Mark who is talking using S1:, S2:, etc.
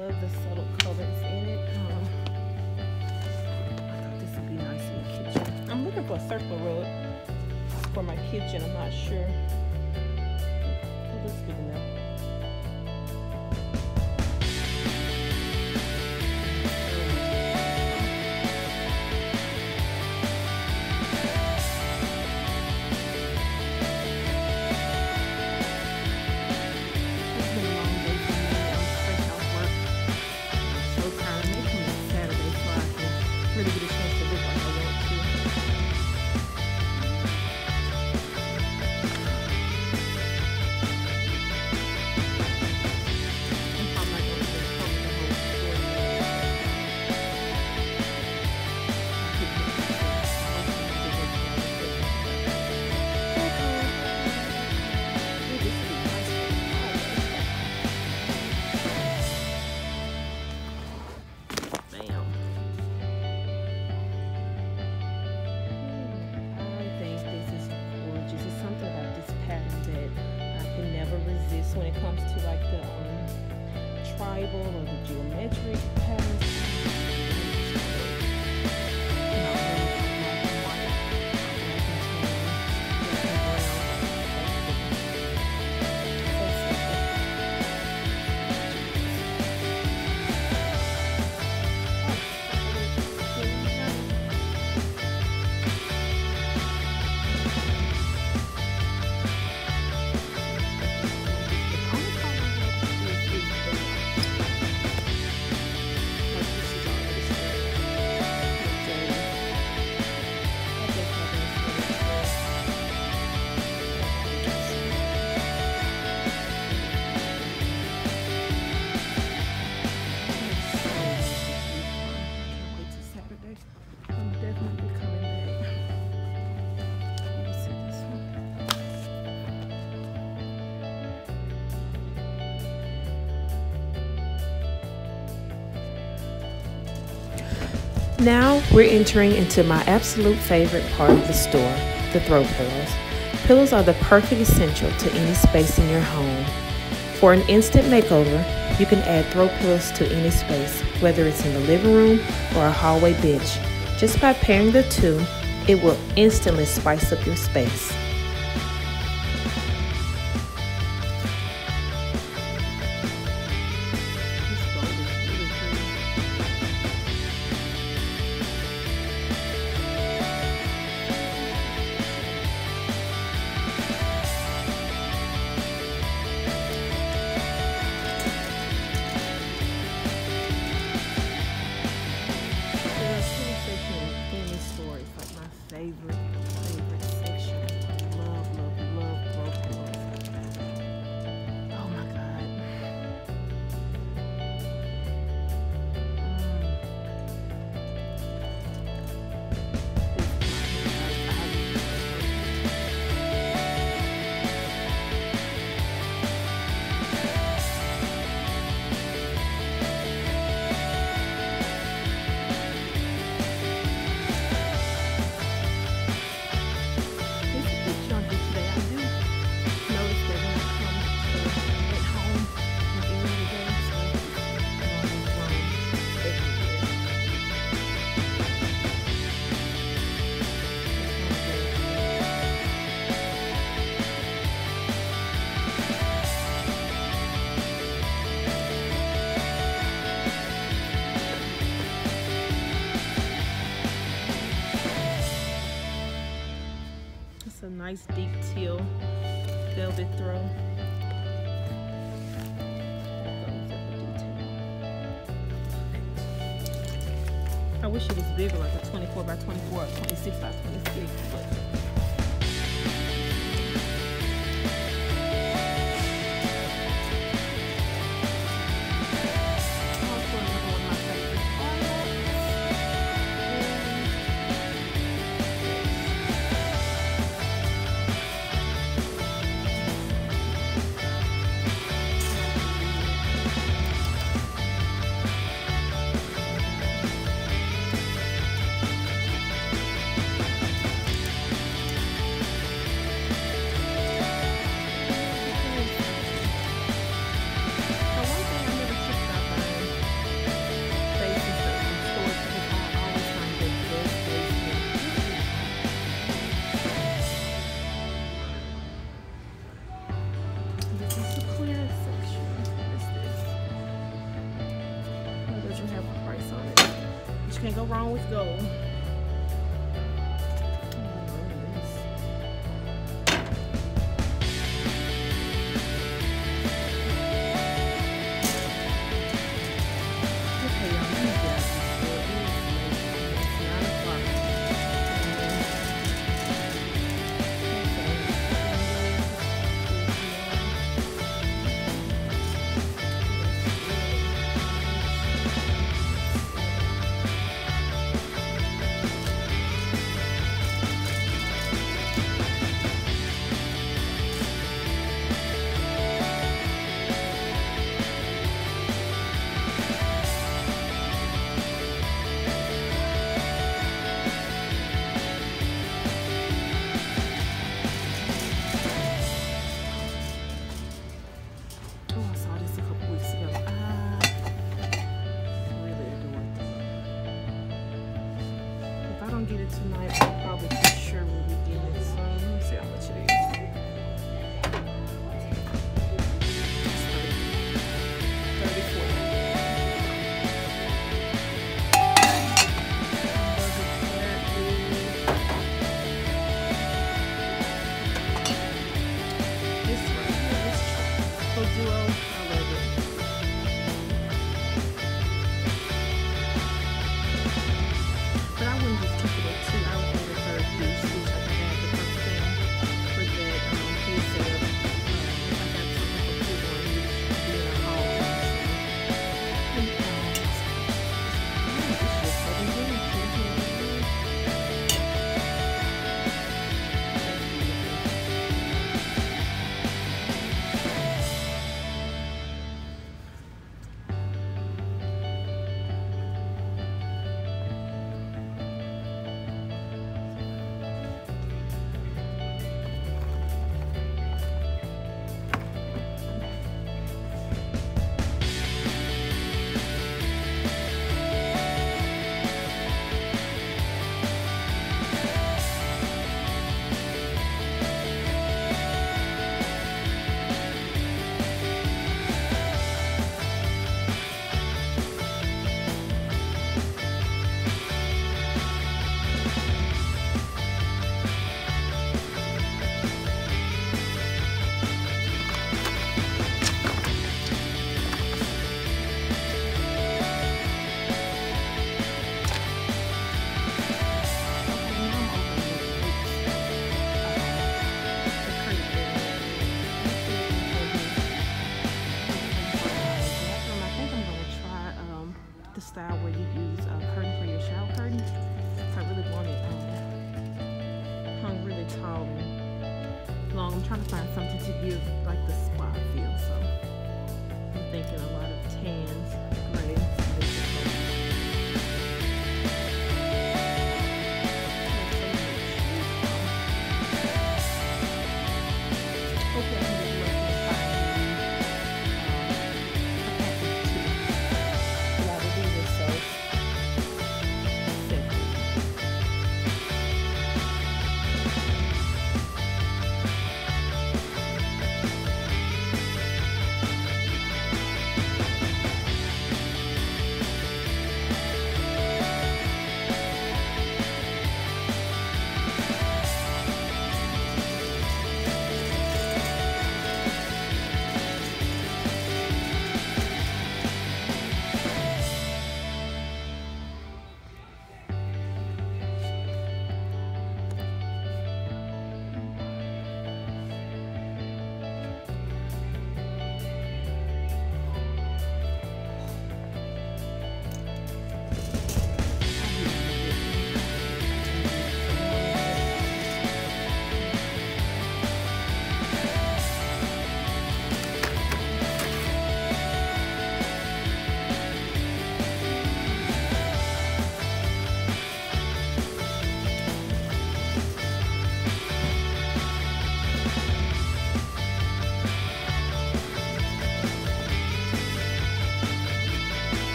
S1: love the subtle colors in it. Um, I thought this would be nice in the kitchen. I'm looking for a circle rug for my kitchen. I'm not sure. It looks good enough. Tribal or the geometric patterns. I'm definitely coming back.
S2: Now we're entering into my absolute favorite part of the store, the throw pillows. Pillows are the perfect essential to any space in your home. For an instant makeover, you can add throw pillows to any space, whether it's in the living room or a hallway bench. Just by pairing the two, it will instantly spice up your space.
S1: Favorite It's a nice deep teal velvet throw. I wish it was bigger, like a 24 by 24 or 26 by 26, but
S2: can't go wrong with gold. Tonight, I probably for sure will be getting it. Let me see how much it is. This right this Choco oh, Duo, style where you use a curtain for your shower curtain. I really want it um, hung really tall and long. I'm trying to find something to give like the spa feel. So I'm thinking a lot of tans, grays,